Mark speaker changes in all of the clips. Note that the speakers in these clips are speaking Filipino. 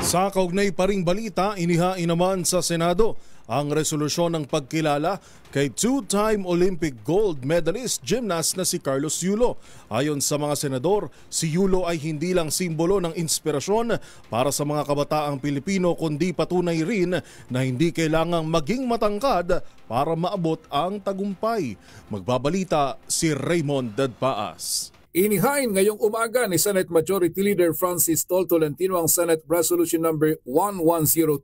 Speaker 1: Sa kaugnay pa ring balita, inihain naman sa Senado ang resolusyon ng pagkilala kay two-time Olympic gold medalist gymnast na si Carlos Yulo. Ayon sa mga senador, si Yulo ay hindi lang simbolo ng inspirasyon para sa mga kabataang Pilipino kundi patunay rin na hindi kailangang maging matangkad para maabot ang tagumpay. Magbabalita si Raymond Dadpaas.
Speaker 2: Inihain ngayong umaga ni Senate Majority Leader Francis Tol Tolentino ang Senate Resolution number 1102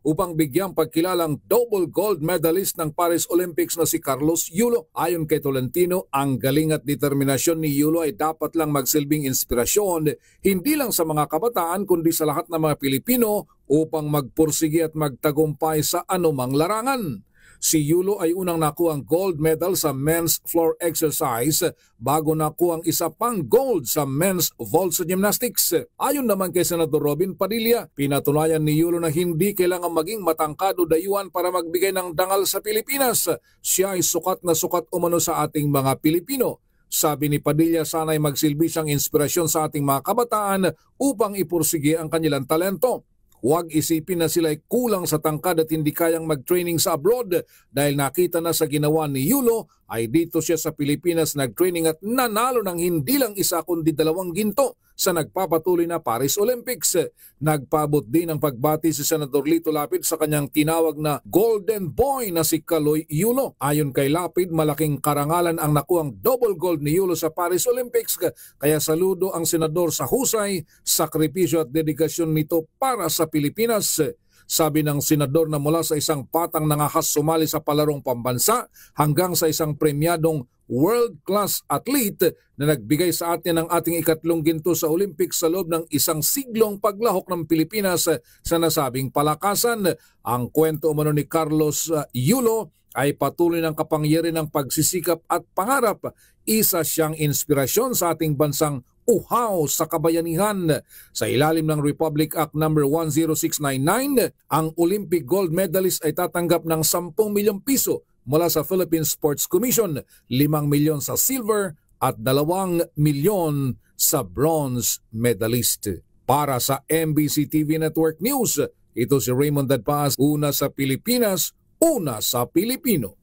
Speaker 2: upang bigyang pagkilalang double gold medalist ng Paris Olympics na si Carlos Yulo. Ayon kay Tolentino, ang galing at determinasyon ni Yulo ay dapat lang magsilbing inspirasyon hindi lang sa mga kabataan kundi sa lahat ng mga Pilipino upang magpursigi at magtagumpay sa anumang larangan. Si Yulo ay unang nakuha gold medal sa men's floor exercise bago nakuha ang isa pang gold sa men's vault gymnastics. Ayon naman kay Senador Robin Padilla, pinatunayan ni Yulo na hindi kailangan maging matangkado dayuan para magbigay ng dangal sa Pilipinas. Siya ay sukat na sukat umano sa ating mga Pilipino. Sabi ni Padilla sana'y magsilbi siyang inspirasyon sa ating mga kabataan upang ipursige ang kanilang talento. Huwag isipin na sila ay kulang sa tangkad at hindi kayang mag-training sa abroad dahil nakita na sa ginawa ni Yulo ay dito siya sa Pilipinas nag-training at nanalo ng hindi lang isa kundi dalawang ginto sa nagpapatuloy na Paris Olympics. Nagpabot din ang pagbati si Senador Lito Lapid sa kanyang tinawag na Golden Boy na si Kaloy Yulo. Ayon kay Lapid, malaking karangalan ang nakuang double gold ni Yulo sa Paris Olympics kaya saludo ang senador sa husay, sakripisyo at dedikasyon nito para sa Pilipinas. Sabi ng senador na mula sa isang patang nangahas sumali sa palarong pambansa hanggang sa isang premyadong world-class athlete na nagbigay sa atin ng ating ikatlong ginto sa Olympics sa loob ng isang siglong paglahok ng Pilipinas sa nasabing palakasan. Ang kwento umano ni Carlos uh, Yulo ay patuloy ng kapangyarihan ng pagsisikap at pangarap. Isa siyang inspirasyon sa ating bansang uhaw sa kabayanihan. Sa ilalim ng Republic Act No. 10699, ang Olympic gold medalist ay tatanggap ng 10 milyong piso mula sa Philippine Sports Commission, 5 milyon sa silver at 2 milyon sa bronze medalist. Para sa MBC TV Network News, ito si Raymond Dadpaz, una sa Pilipinas, una sa Pilipino.